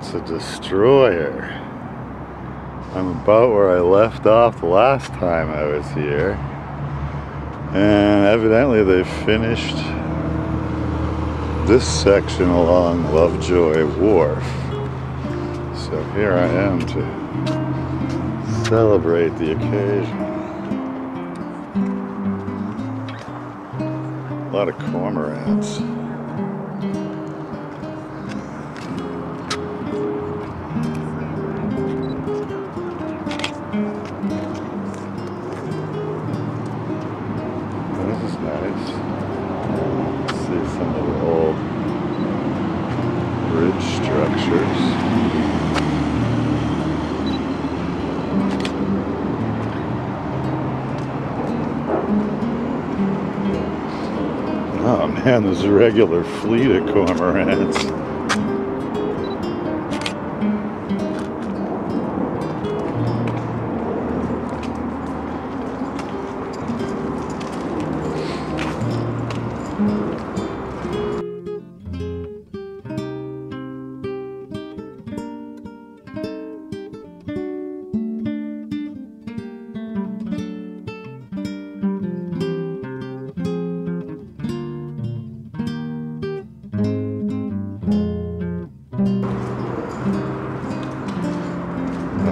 It's a destroyer. I'm about where I left off the last time I was here. And evidently they finished this section along Lovejoy Wharf. So here I am to celebrate the occasion. A lot of cormorants. Bridge structures. Oh man, there's a regular fleet of cormorants.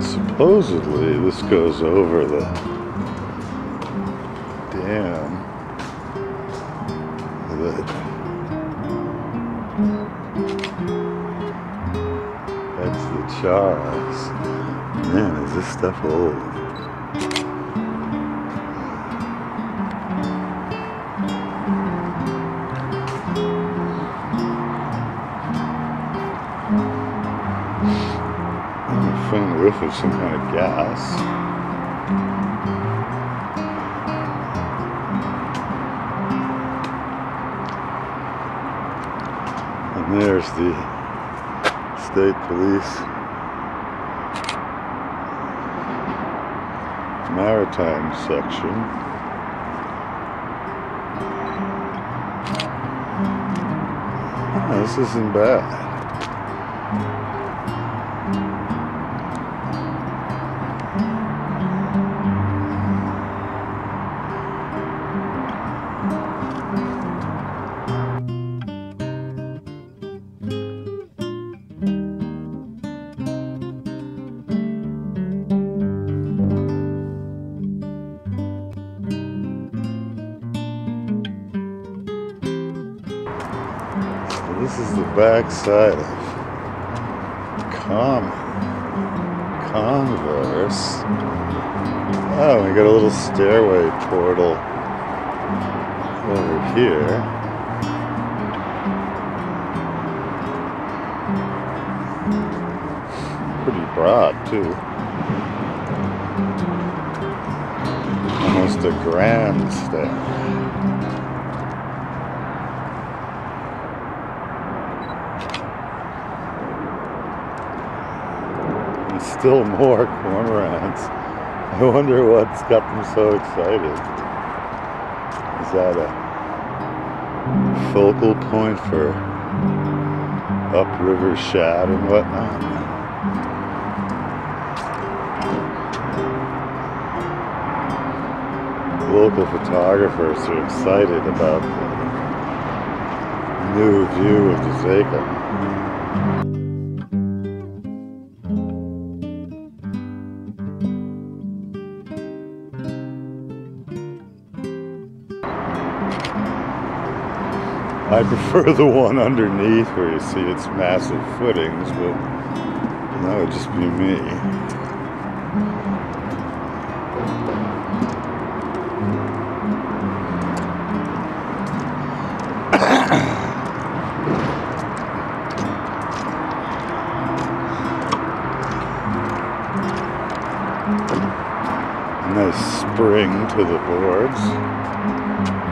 Supposedly, this goes over the dam that heads the Charles. Man, is this stuff old? Of some kind of gas. And there's the state police maritime section. Ah, this isn't bad. This is the back side of Converse. Oh, we got a little stairway portal over here. Pretty broad too. Almost a grandstand. and still more cormorants. I wonder what's got them so excited. Is that a focal point for upriver shad and whatnot? Local photographers are excited about the new view of the Zakim. I prefer the one underneath where you see its massive footings, but that would just be me. Nice spring to the boards.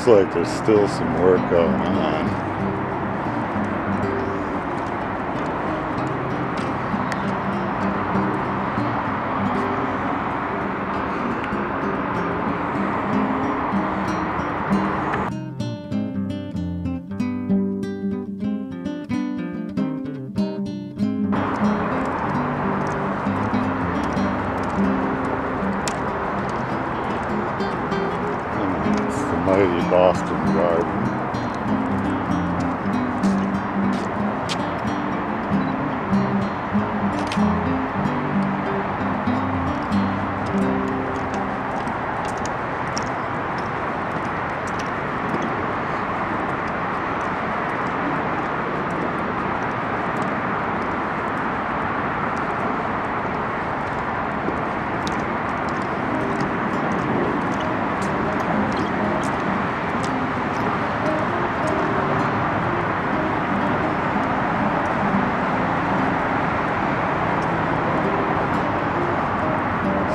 Looks like there's still some work going on. Boston Garden.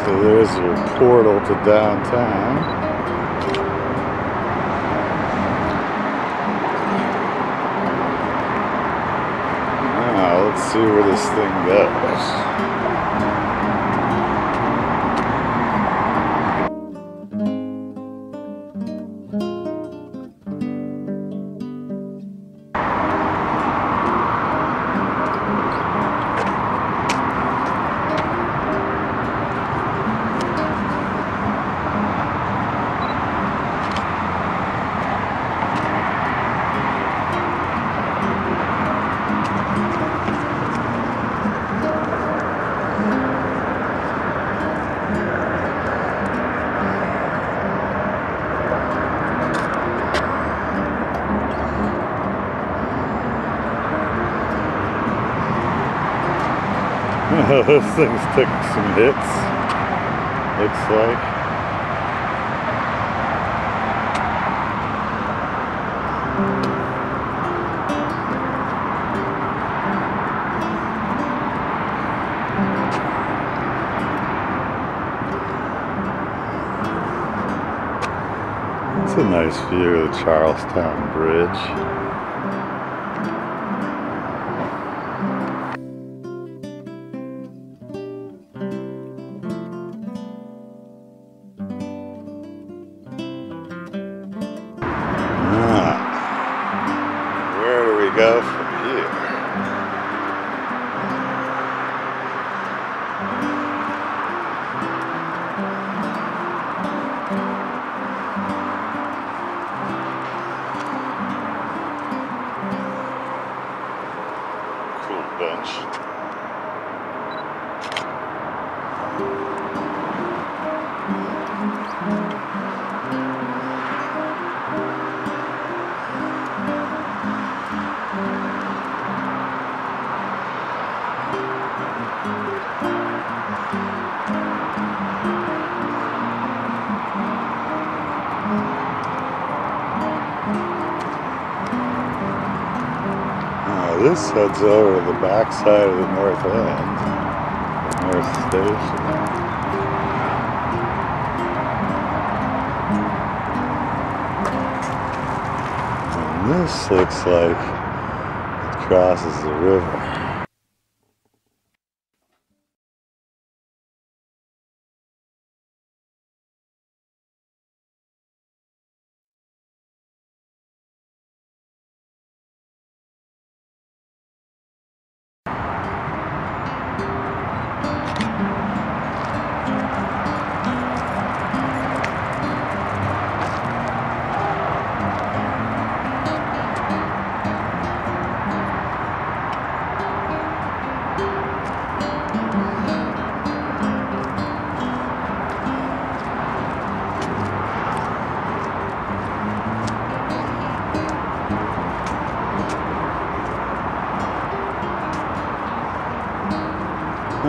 So there's your portal to downtown. Now let's see where this thing goes. This thing's took some hits, looks like. It's a nice view of the Charlestown Bridge. Go from here? Cool bench. Uh, this heads over to the backside of the North End, the North Station. And this looks like it crosses the river.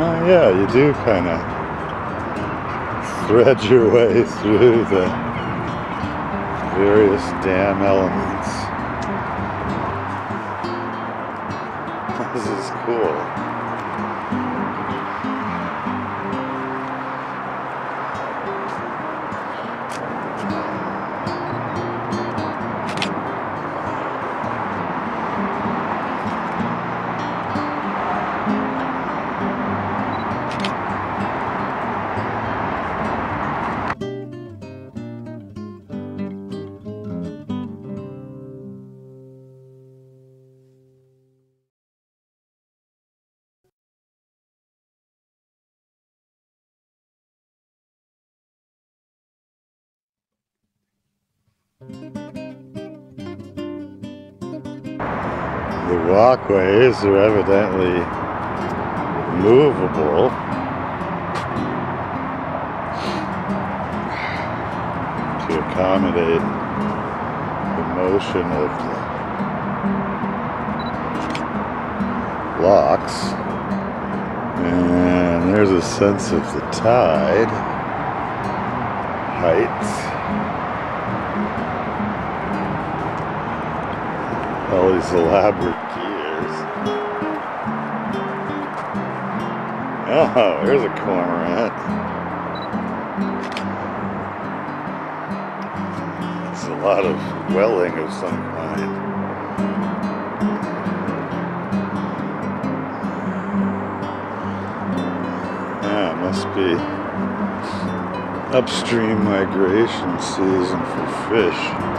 Oh yeah, you do kind of thread your way through the various dam elements. The walkways are evidently movable. To accommodate the motion of the locks. And there's a sense of the tide heights. These elaborate gears. Oh, there's a cormorant. It's a lot of welling of some kind. Yeah, must be upstream migration season for fish.